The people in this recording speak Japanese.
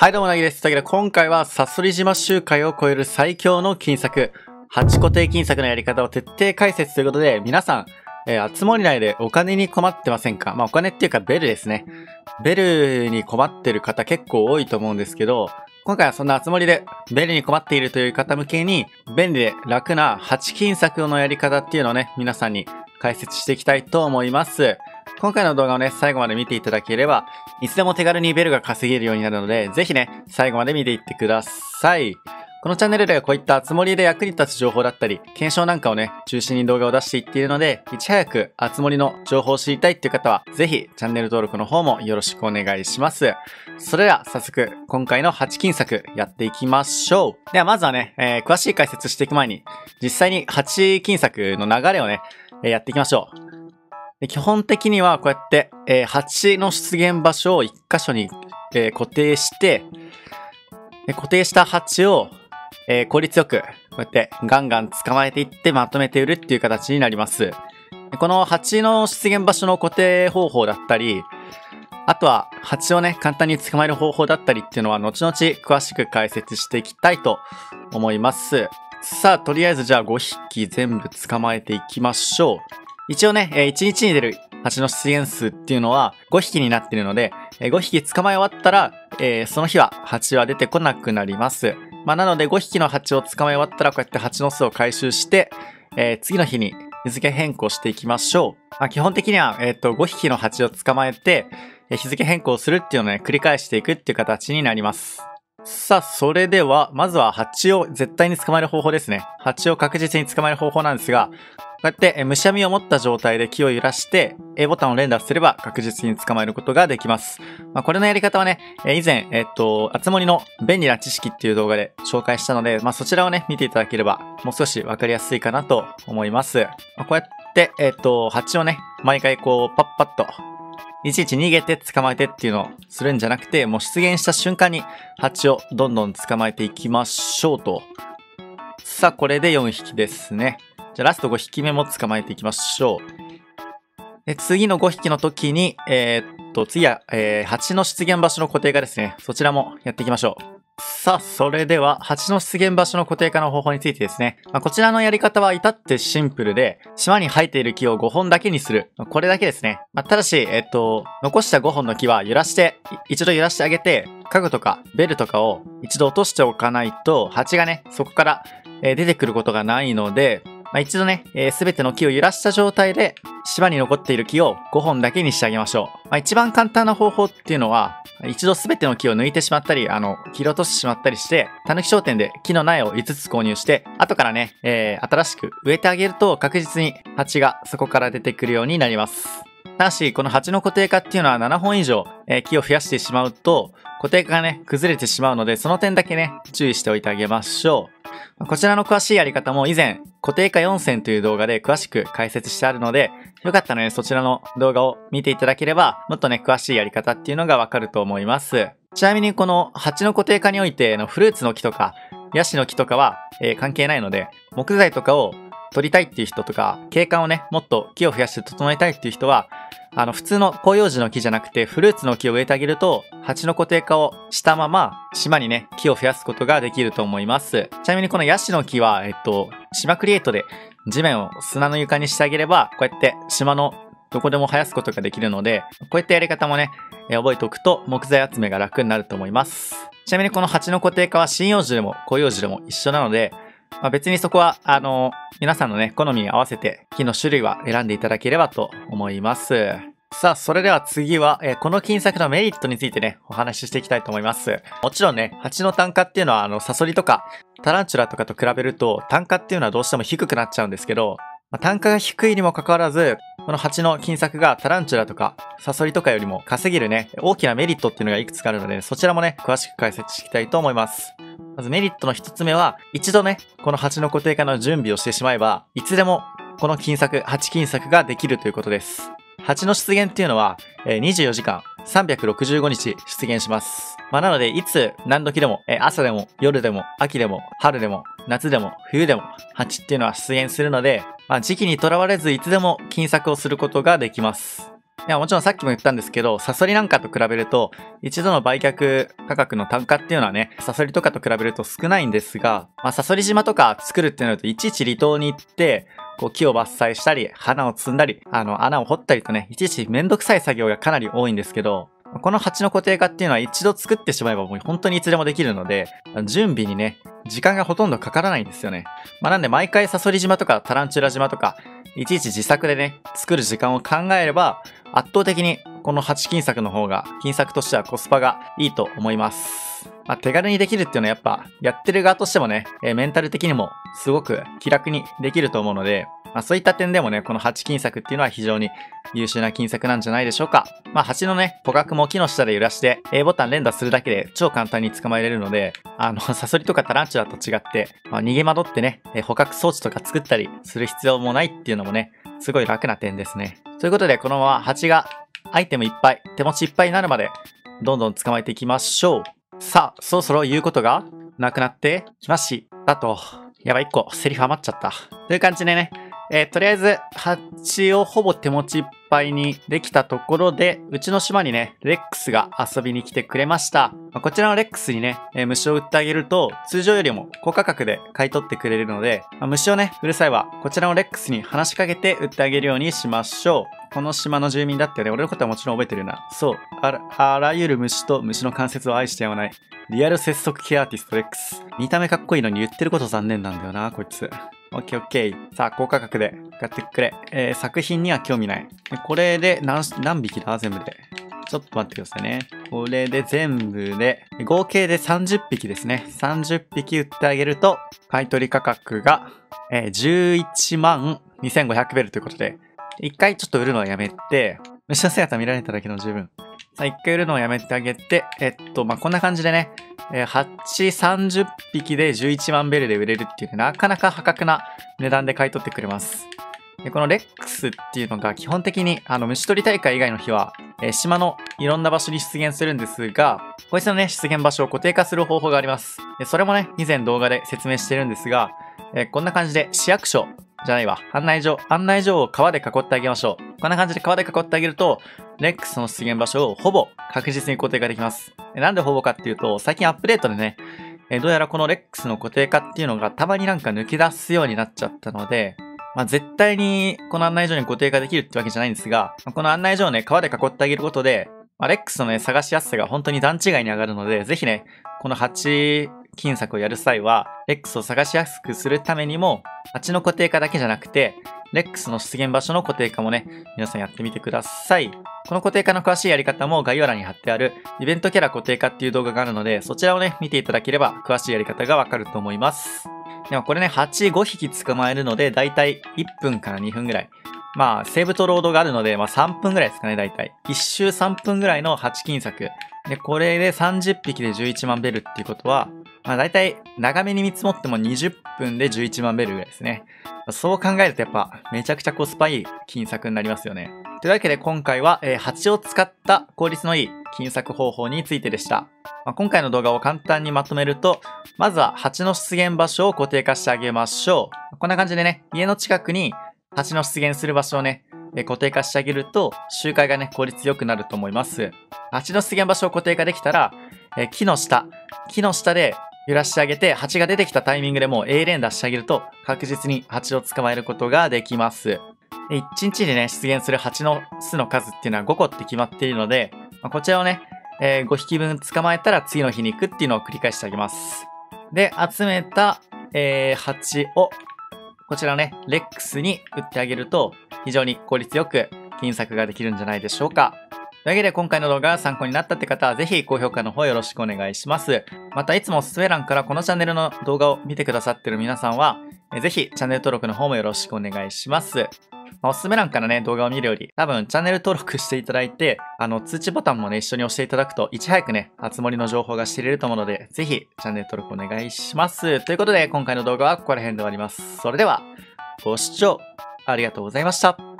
はい、どうもなぎです。というわけで今回はサソリ島周回を超える最強の金策、8固定金策のやり方を徹底解説ということで、皆さん、えー、集まり内でお金に困ってませんか？まあお金っていうかベルですね。ベルに困ってる方結構多いと思うんですけど、今回はそんな集まりでベルに困っているという方向けに、便利で楽な8金策のやり方っていうのをね、皆さんに解説していきたいと思います。今回の動画をね、最後まで見ていただければ、いつでも手軽にベルが稼げるようになるので、ぜひね、最後まで見ていってください。このチャンネルではこういったつもりで役に立つ情報だったり、検証なんかをね、中心に動画を出していっているので、いち早くあつ森の情報を知りたいっていう方は、ぜひチャンネル登録の方もよろしくお願いします。それでは早速、今回の8金作やっていきましょう。ではまずはね、えー、詳しい解説していく前に、実際に8金作の流れをね、えー、やっていきましょう。で基本的にはこうやって、えー、蜂の出現場所を1箇所に、えー、固定して、で固定した蜂を、えー、効率よくこうやってガンガン捕まえていってまとめて売るっていう形になります。でこの蜂の出現場所の固定方法だったり、あとは蜂をね、簡単に捕まえる方法だったりっていうのは後々詳しく解説していきたいと思います。さあ、とりあえずじゃあ5匹全部捕まえていきましょう。一応ね、1日に出る蜂の出現数っていうのは5匹になっているので、5匹捕まえ終わったら、え、その日は蜂は出てこなくなります。まあ、なので5匹の蜂を捕まえ終わったらこうやって蜂の巣を回収して、え、次の日に日付変更していきましょう。まあ、基本的には、えっ、と、5匹の蜂を捕まえて、日付変更するっていうのをね、繰り返していくっていう形になります。さあ、それでは、まずは蜂を絶対に捕まえる方法ですね。蜂を確実に捕まえる方法なんですが、こうやってむしゃみを持った状態で木を揺らして A ボタンを連打すれば確実に捕まえることができます。まあ、これのやり方はね、以前、えっと、あつ森の便利な知識っていう動画で紹介したので、まあ、そちらをね、見ていただければもう少しわかりやすいかなと思います。まあ、こうやって、えっと、蜂をね、毎回こう、パッパッといちいち逃げて捕まえてっていうのをするんじゃなくて、もう出現した瞬間に蜂をどんどん捕まえていきましょうと。さあ、これで4匹ですね。じゃあラスト5匹目も捕まえていきましょう。で次の5匹の時に、えー、っと、次は、えー、蜂の出現場所の固定化ですね。そちらもやっていきましょう。さあ、それでは、蜂の出現場所の固定化の方法についてですね。まあ、こちらのやり方は至ってシンプルで、島に生えている木を5本だけにする。これだけですね。まあ、ただし、えっと、残した5本の木は揺らして、一度揺らしてあげて、家具とかベルとかを一度落としておかないと、蜂がね、そこから、え出てくることがないので、まあ、一度ね、す、えー、べ、ての木を揺らした状態で、芝に残っている木を5本だけにしてあげましょう。まあ、一番簡単な方法っていうのは、一度すべての木を抜いてしまったり、あの、切り落としてしまったりして、たぬき商店で木の苗を5つ購入して、後からね、えー、新しく植えてあげると確実に蜂がそこから出てくるようになります。ただし、この蜂の固定化っていうのは7本以上、えー、木を増やしてしまうと、固定化がね、崩れてしまうので、その点だけね、注意しておいてあげましょう。こちらの詳しいやり方も以前、固定化4選という動画で詳しく解説してあるので、よかったらね、そちらの動画を見ていただければ、もっとね、詳しいやり方っていうのがわかると思います。ちなみにこの蜂の固定化においてのフルーツの木とか、ヤシの木とかは、えー、関係ないので、木材とかを取りたいっていう人とか、景観をね、もっと木を増やして整えたいっていう人は、あの、普通の広葉樹の木じゃなくて、フルーツの木を植えてあげると、蜂の固定化をしたまま、島にね、木を増やすことができると思います。ちなみにこのヤシの木は、えっと、島クリエイトで地面を砂の床にしてあげれば、こうやって島のどこでも生やすことができるので、こういったやり方もね、覚えておくと木材集めが楽になると思います。ちなみにこの蜂の固定化は針葉樹でも広葉樹でも一緒なので、まあ、別にそこは、あの、皆さんのね、好みに合わせて木の種類は選んでいただければと思います。さあ、それでは次は、えー、この金策のメリットについてね、お話ししていきたいと思います。もちろんね、蜂の単価っていうのは、あの、サソリとか、タランチュラとかと比べると、単価っていうのはどうしても低くなっちゃうんですけど、まあ、単価が低いにもかかわらず、この蜂の金策がタランチュラとか、サソリとかよりも稼げるね、大きなメリットっていうのがいくつかあるので、そちらもね、詳しく解説していきたいと思います。まずメリットの一つ目は、一度ね、この蜂の固定化の準備をしてしまえば、いつでもこの金策、蜂金策ができるということです。蜂の出現っていうのは、24時間365日出現します。まあ、なので、いつ何時でも、朝でも夜でも秋でも春でも夏でも冬でも蜂っていうのは出現するので、まあ、時期にとらわれずいつでも金策をすることができます。いや、もちろんさっきも言ったんですけど、サソリなんかと比べると、一度の売却価格の単価っていうのはね、サソリとかと比べると少ないんですが、まあ、サソリ島とか作るってなると、いちいち離島に行って、こう木を伐採したり、花を摘んだり、あの、穴を掘ったりとね、いちいちめんどくさい作業がかなり多いんですけど、この鉢の固定化っていうのは一度作ってしまえばもう本当にいつでもできるので、準備にね、時間がほとんどかからないんですよね。まあなんで毎回サソリ島とかタランチュラ島とか、いちいち自作でね、作る時間を考えれば、圧倒的にこの鉢金作の方が、金作としてはコスパがいいと思います。まあ、手軽にできるっていうのはやっぱ、やってる側としてもね、えメンタル的にもすごく気楽にできると思うので、まあ、そういった点でもね、この8金作っていうのは非常に優秀な金作なんじゃないでしょうか。まあ、8のね、捕獲も木の下で揺らして、A ボタン連打するだけで超簡単に捕まえれるので、あの、サソリとかタランチュラと違って、まあ、逃げ惑ってね、捕獲装置とか作ったりする必要もないっていうのもね、すごい楽な点ですね。ということで、このまま蜂がアイテムいっぱい、手持ちいっぱいになるまで、どんどん捕まえていきましょう。さあ、そろそろ言うことがなくなってきましたと。やばい、1個、セリフ余っちゃった。という感じでね、えー、とりあえず、蜂をほぼ手持ちいっぱいにできたところで、うちの島にね、レックスが遊びに来てくれました。まあ、こちらのレックスにね、えー、虫を売ってあげると、通常よりも高価格で買い取ってくれるので、まあ、虫をね、売る際は、こちらのレックスに話しかけて売ってあげるようにしましょう。この島の住民だってね、俺のことはもちろん覚えてるな。そう。あら、あらゆる虫と虫の関節を愛してやまない。リアル節足系アーティストレックス。見た目かっこいいのに言ってること残念なんだよな、こいつ。オッケーオッケー。さあ、高価格で買ってくれ。えー、作品には興味ない。これで何、何匹だ？全部で。ちょっと待ってくださいね。これで全部で、合計で30匹ですね。30匹売ってあげると、買取価格が、えー、11万2500ベルということで、一回ちょっと売るのはやめて、虫の姿見られただけの十分。さあ、一回売るのをやめてあげて、えっと、まあ、こんな感じでね、えー、8、30匹で11万ベルで売れるっていう、なかなか破格な値段で買い取ってくれます。でこのレックスっていうのが基本的にあの虫取り大会以外の日は、えー、島のいろんな場所に出現するんですが、こいつのね、出現場所を固定化する方法があります。でそれもね、以前動画で説明してるんですが、えー、こんな感じで市役所じゃないわ。案内所。案内所を川で囲ってあげましょう。こんな感じで川で囲ってあげると、レックスの出現場所をほぼ確実に固定化できます。なんでほぼかっていうと、最近アップデートでね、どうやらこのレックスの固定化っていうのがたまになんか抜け出すようになっちゃったので、まあ、絶対にこの案内所に固定化できるってわけじゃないんですが、この案内所をね、川で囲ってあげることで、まあ、レックスのね、探しやすさが本当に段違いに上がるので、ぜひね、この8金策をやる際は、レックスを探しやすくするためにも、8の固定化だけじゃなくて、レックスの出現場所の固定化もね、皆さんやってみてください。この固定化の詳しいやり方も概要欄に貼ってあるイベントキャラ固定化っていう動画があるので、そちらをね、見ていただければ詳しいやり方がわかると思います。でもこれね、8、5匹捕まえるので、だいたい1分から2分ぐらい。まあ、セーブとロードがあるので、まあ3分ぐらいですかね、だいたい。1周3分ぐらいの8金策。で、これで30匹で11万ベルっていうことは、まあ大体長めに見積もっても20分で11万ベルぐらいですね。そう考えるとやっぱめちゃくちゃコスパいい金策になりますよね。というわけで今回は、えー、蜂を使った効率のいい金策方法についてでした。まあ、今回の動画を簡単にまとめると、まずは蜂の出現場所を固定化してあげましょう。こんな感じでね、家の近くに蜂の出現する場所をね、え固定化してあげると、周回がね、効率良くなると思います。蜂の出現場所を固定化できたら、え木の下、木の下で揺らしてあげて、蜂が出てきたタイミングでもう A 連打してあげると、確実に蜂を捕まえることができます。1日でね、出現する蜂の巣の数っていうのは5個って決まっているので、まあ、こちらをね、えー、5匹分捕まえたら次の日に行くっていうのを繰り返してあげます。で、集めた、えー、蜂を、こちらね、レックスに売ってあげると、非常に効率よく金策ができるんじゃないでしょうか。というわけで今回の動画が参考になったって方はぜひ高評価の方よろしくお願いします。またいつもおすすめ欄からこのチャンネルの動画を見てくださってる皆さんは、ぜひチャンネル登録の方もよろしくお願いします。まあ、おすすめ欄からね、動画を見るより、多分チャンネル登録していただいて、あの、通知ボタンもね、一緒に押していただくと、いち早くね、あつ森の情報が知れると思うので、ぜひ、チャンネル登録お願いします。ということで、今回の動画はここら辺で終わります。それでは、ご視聴ありがとうございました。